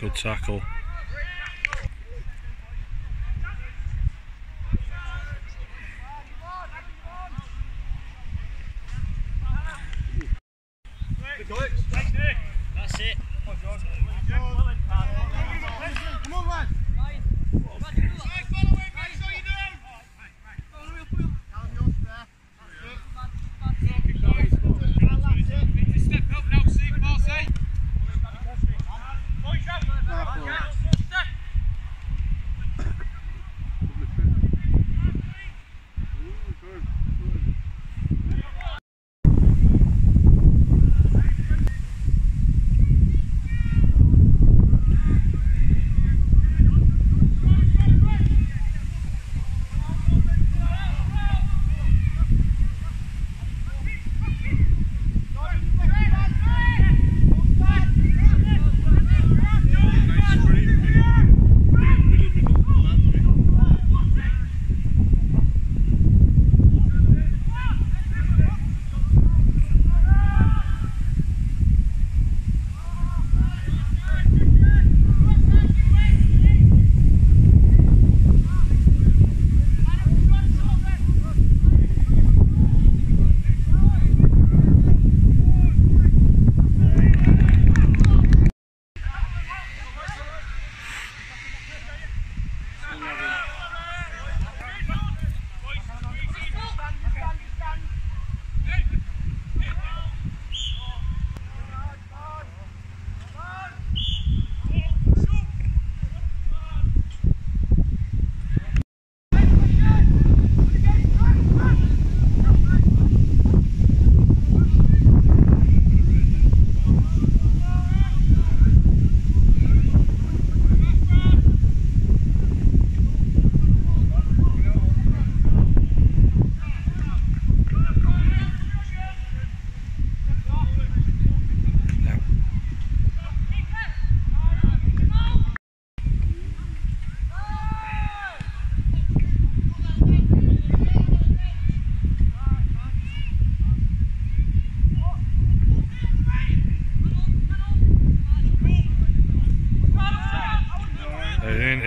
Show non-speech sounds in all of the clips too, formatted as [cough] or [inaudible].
Good tackle.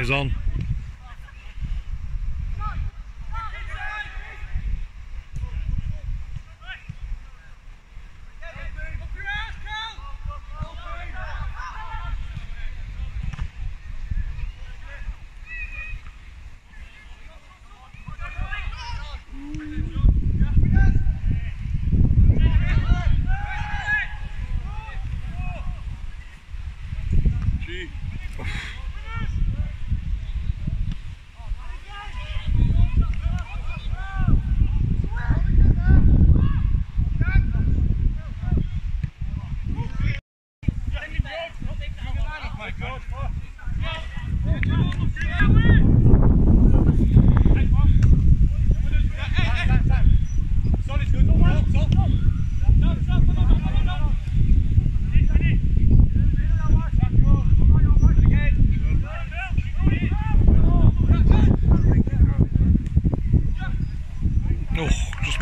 Is on. Oh,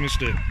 just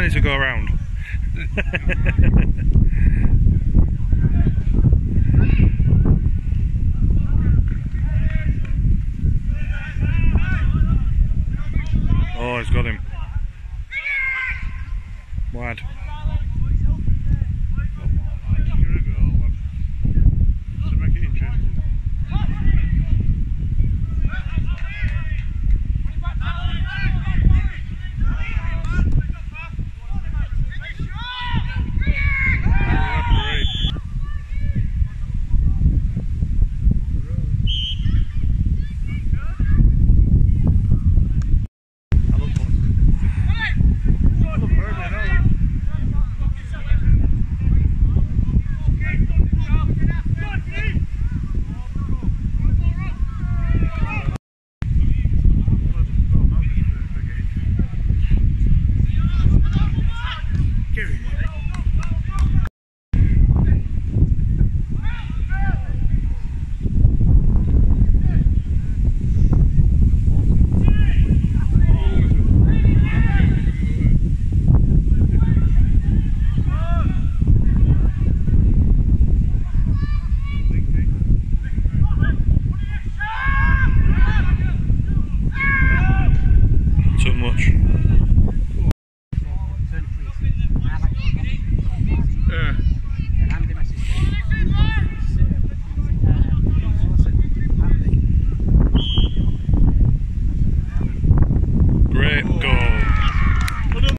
Plenty to go around. [laughs] Bird,